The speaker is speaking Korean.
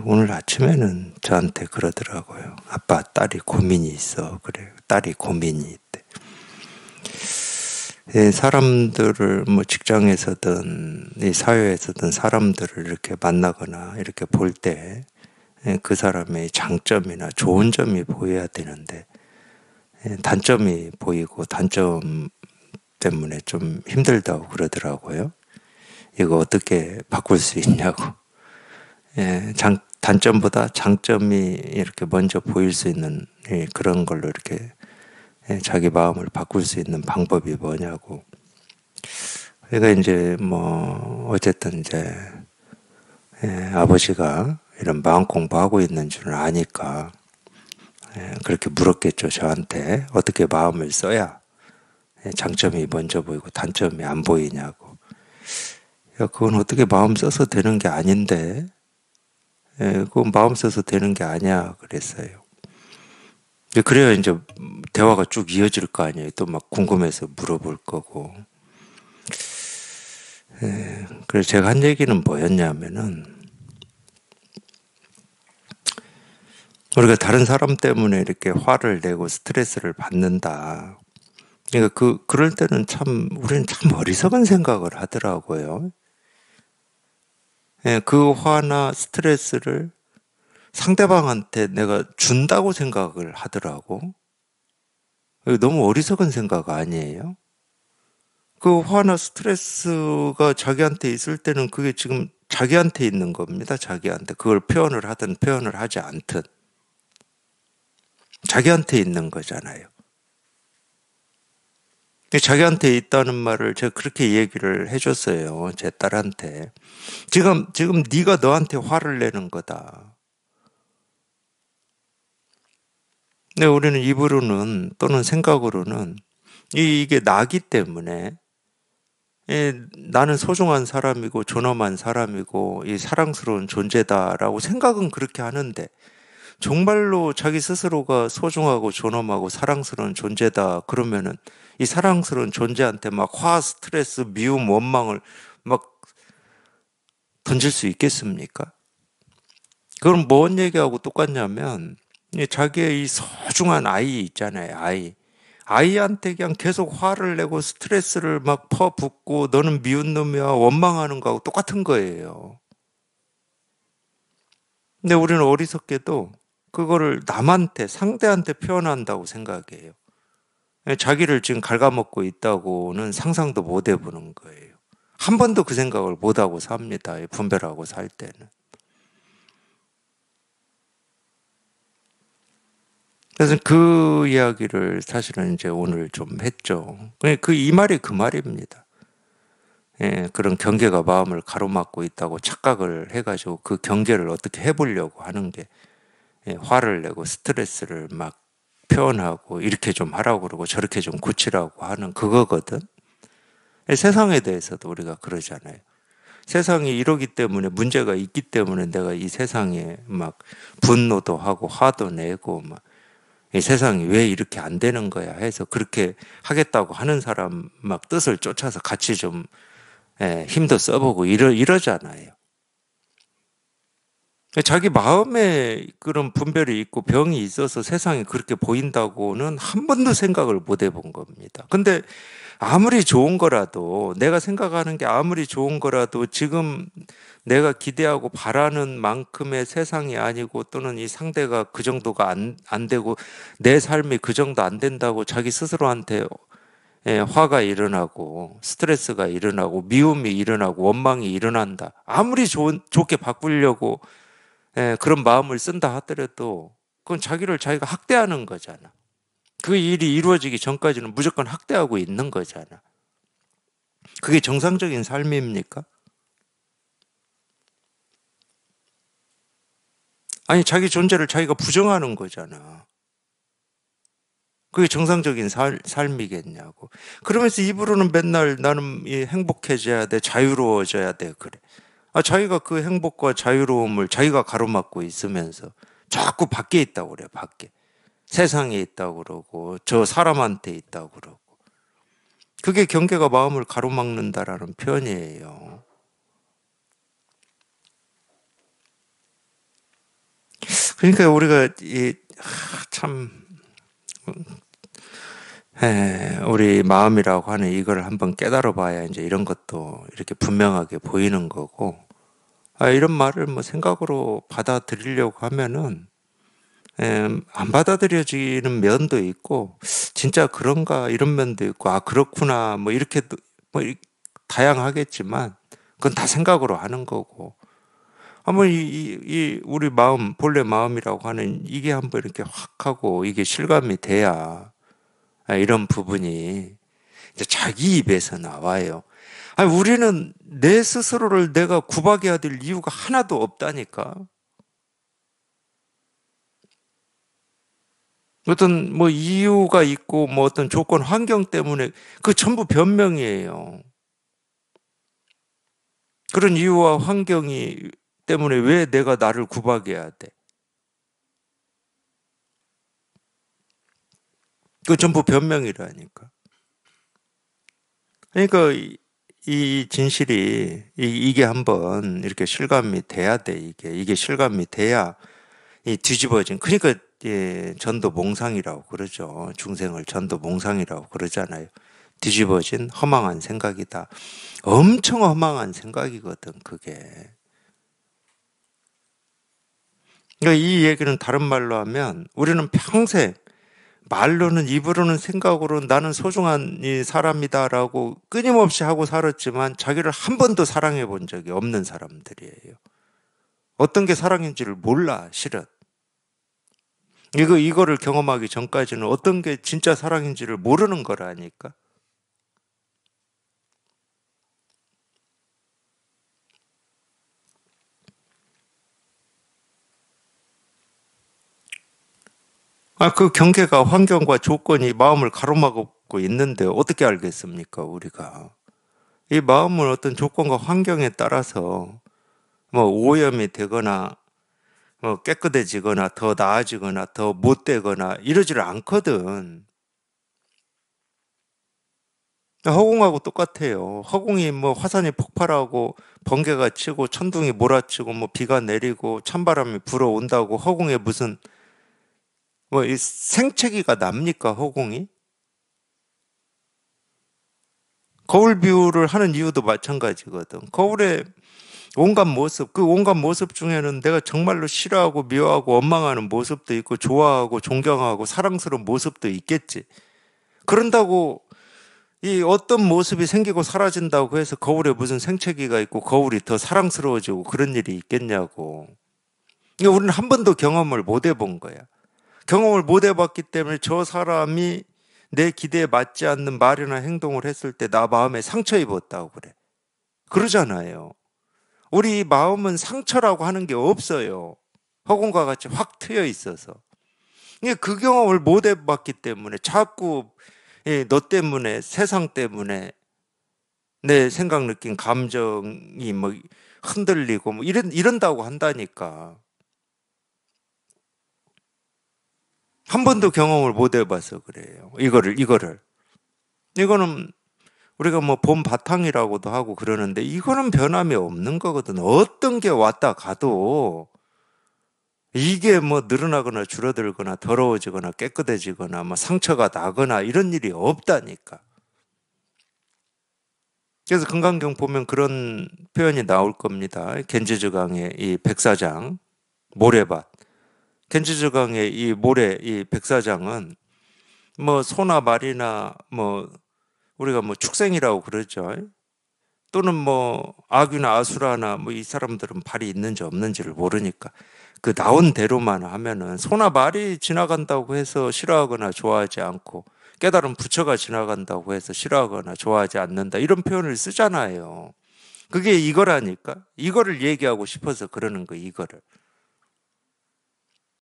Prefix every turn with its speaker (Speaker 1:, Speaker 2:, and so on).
Speaker 1: 오늘 아침에는 저한테 그러더라고요. 아빠, 딸이 고민이 있어. 그래. 딸이 고민이 있대. 예, 사람들을 뭐 직장에서든 이 사회에서든 사람들을 이렇게 만나거나 이렇게 볼 때그 예, 사람의 장점이나 좋은 점이 보여야 되는데 예, 단점이 보이고 단점 때문에 좀 힘들다고 그러더라고요. 이거 어떻게 바꿀 수 있냐고. 예, 장, 단점보다 장점이 이렇게 먼저 보일 수 있는 예, 그런 걸로 이렇게 예, 자기 마음을 바꿀 수 있는 방법이 뭐냐고. 그러니까 이제 뭐 어쨌든 이제 예, 아버지가 이런 마음 공부하고 있는 줄을 아니까 예, 그렇게 물었겠죠 저한테 어떻게 마음을 써야 예, 장점이 먼저 보이고 단점이 안 보이냐고. 야, 그건 어떻게 마음 써서 되는 게 아닌데, 예, 그건 마음 써서 되는 게 아니야. 그랬어요. 그래야 이제 대화가 쭉 이어질 거 아니에요. 또 막 궁금해서 물어볼 거고. 예, 그래서 제가 한 얘기는 뭐였냐면은, 우리가 다른 사람 때문에 이렇게 화를 내고 스트레스를 받는다. 그러니까 그 그럴 때는 참 우리는 참 어리석은 생각을 하더라고요. 예, 그 화나 스트레스를 상대방한테 내가 준다고 생각을 하더라고. 너무 어리석은 생각 아니에요? 그 화나 스트레스가 자기한테 있을 때는 그게 지금 자기한테 있는 겁니다. 자기한테. 그걸 표현을 하든 표현을 하지 않든. 자기한테 있는 거잖아요. 자기한테 있다는 말을 제가 그렇게 얘기를 해줬어요. 제 딸한테. 지금, 지금 네가 너한테 화를 내는 거다. 근데 우리는 입으로는 또는 생각으로는 이게 나기 때문에 나는 소중한 사람이고 존엄한 사람이고 이 사랑스러운 존재다라고 생각은 그렇게 하는데 정말로 자기 스스로가 소중하고 존엄하고 사랑스러운 존재다 그러면은 이 사랑스러운 존재한테 막 화, 스트레스, 미움, 원망을 막 던질 수 있겠습니까? 그럼 뭔 얘기하고 똑같냐면 자기의 이 소중한 아이 있잖아요, 아이. 아이한테 그냥 계속 화를 내고 스트레스를 막 퍼붓고 너는 미운 놈이야 원망하는 거하고 똑같은 거예요. 근데 우리는 어리석게도 그거를 남한테 상대한테 표현한다고 생각해요. 자기를 지금 갉아먹고 있다고는 상상도 못 해보는 거예요. 한 번도 그 생각을 못 하고 삽니다. 분별하고 살 때는. 그래서 그 이야기를 사실은 이제 오늘 좀 했죠. 그 이 말이 그 말입니다. 예, 그런 경계가 마음을 가로막고 있다고 착각을 해가지고 그 경계를 어떻게 해보려고 하는 게 예, 화를 내고 스트레스를 막 표현하고 이렇게 좀 하라고 그러고 저렇게 좀 고치라고 하는 그거거든. 예, 세상에 대해서도 우리가 그러잖아요. 세상이 이러기 때문에 문제가 있기 때문에 내가 이 세상에 막 분노도 하고 화도 내고 막 이 세상이 왜 이렇게 안 되는 거야 해서 그렇게 하겠다고 하는 사람 막 뜻을 쫓아서 같이 좀 예, 힘도 써보고 이러, 이러잖아요. 자기 마음에 그런 분별이 있고 병이 있어서 세상이 그렇게 보인다고는 한 번도 생각을 못 해본 겁니다. 근데 아무리 좋은 거라도 내가 생각하는 게 아무리 좋은 거라도 지금 내가 기대하고 바라는 만큼의 세상이 아니고 또는 이 상대가 그 정도가 안, 안 되고 내 삶이 그 정도 안 된다고 자기 스스로한테 예, 화가 일어나고 스트레스가 일어나고 미움이 일어나고 원망이 일어난다. 아무리 좋은, 좋게 바꾸려고 예, 그런 마음을 쓴다 하더라도 그건 자기를 자기가 학대하는 거잖아. 그 일이 이루어지기 전까지는 무조건 학대하고 있는 거잖아. 그게 정상적인 삶입니까? 아니, 자기 존재를 자기가 부정하는 거잖아. 그게 정상적인 살, 삶이겠냐고. 그러면서 입으로는 맨날 나는 행복해져야 돼, 자유로워져야 돼, 그래. 아, 자기가 그 행복과 자유로움을 자기가 가로막고 있으면서 자꾸 밖에 있다고 그래, 밖에. 세상에 있다고 그러고, 저 사람한테 있다고 그러고. 그게 경계가 마음을 가로막는다라는 표현이에요. 그러니까 우리가 이 참 우리 마음이라고 하는 이걸 한번 깨달아 봐야 이제 이런 것도 이렇게 분명하게 보이는 거고. 아, 이런 말을 뭐 생각으로 받아들이려고 하면은 안 받아들여지는 면도 있고 진짜 그런가 이런 면도 있고 아 그렇구나 뭐 이렇게 뭐 다양하겠지만 그건 다 생각으로 하는 거고. 한번 이, 이, 이 우리 마음 본래 마음이라고 하는 이게 한번 이렇게 확 하고 이게 실감이 돼야 아, 이런 부분이 이제 자기 입에서 나와요. 아니, 우리는 내 스스로를 내가 구박해야 될 이유가 하나도 없다니까. 어떤 뭐 이유가 있고 뭐 어떤 조건 환경 때문에 그 전부 변명이에요. 그런 이유와 환경이 때문에 왜 내가 나를 구박해야 돼? 그 전부 변명이라니까. 그러니까 이, 진실이 이, 게 한번 이렇게 실감이 돼야 돼 이게. 이게 실감이 돼야 이 뒤집어진 그러니까 예, 전도 몽상이라고 그러죠. 중생을 전도 몽상이라고 그러잖아요. 뒤집어진 허망한 생각이다. 엄청 허망한 생각이거든 그게. 그러니까 이 얘기는 다른 말로 하면 우리는 평생 말로는 입으로는 생각으로 나는 소중한 이 사람이다라고 끊임없이 하고 살았지만 자기를 한 번도 사랑해 본 적이 없는 사람들이에요. 어떤 게 사랑인지를 몰라, 실은. 이거, 이거를 경험하기 전까지는 어떤 게 진짜 사랑인지를 모르는 거라니까. 아, 그 경계가 환경과 조건이 마음을 가로막고 있는데 어떻게 알겠습니까, 우리가? 이 마음은 어떤 조건과 환경에 따라서 뭐 오염이 되거나 뭐 깨끗해지거나 더 나아지거나 더 못되거나 이러지를 않거든. 허공하고 똑같아요. 허공이 뭐 화산이 폭발하고 번개가 치고 천둥이 몰아치고 뭐 비가 내리고 찬바람이 불어온다고 허공에 무슨 뭐, 이 생채기가 납니까, 허공이? 거울 비유를 하는 이유도 마찬가지거든. 거울에 온갖 모습, 그 온갖 모습 중에는 내가 정말로 싫어하고 미워하고 원망하는 모습도 있고 좋아하고 존경하고 사랑스러운 모습도 있겠지. 그런다고 이 어떤 모습이 생기고 사라진다고 해서 거울에 무슨 생채기가 있고 거울이 더 사랑스러워지고 그런 일이 있겠냐고. 우리는 한 번도 경험을 못 해본 거야. 경험을 못 해봤기 때문에 저 사람이 내 기대에 맞지 않는 말이나 행동을 했을 때 나 마음에 상처 입었다고 그래. 그러잖아요. 우리 마음은 상처라고 하는 게 없어요. 허공과 같이 확 트여 있어서. 그 경험을 못 해봤기 때문에 자꾸 너 때문에 세상 때문에 내 생각 느낀 감정이 뭐 흔들리고 뭐 이런 이런다고 한다니까. 한 번도 경험을 못 해봐서 그래요. 이거를, 이거를. 이거는 우리가 뭐봄 바탕이라고도 하고 그러는데 이거는 변함이 없는 거거든. 어떤 게 왔다 가도 이게 뭐 늘어나거나 줄어들거나 더러워지거나 깨끗해지거나 뭐 상처가 나거나 이런 일이 없다니까. 그래서 금강경 보면 그런 표현이 나올 겁니다. 겐지즈 강의 이 백사장, 모래밭. 겐지즈강의 이 모래, 이 백사장은 뭐 소나 말이나 뭐 우리가 뭐 축생이라고 그러죠. 또는 뭐 아귀나 아수라나 뭐 이 사람들은 발이 있는지 없는지를 모르니까 그 나온 대로만 하면은 소나 말이 지나간다고 해서 싫어하거나 좋아하지 않고 깨달은 부처가 지나간다고 해서 싫어하거나 좋아하지 않는다 이런 표현을 쓰잖아요. 그게 이거라니까 이거를 얘기하고 싶어서 그러는 거 이거를.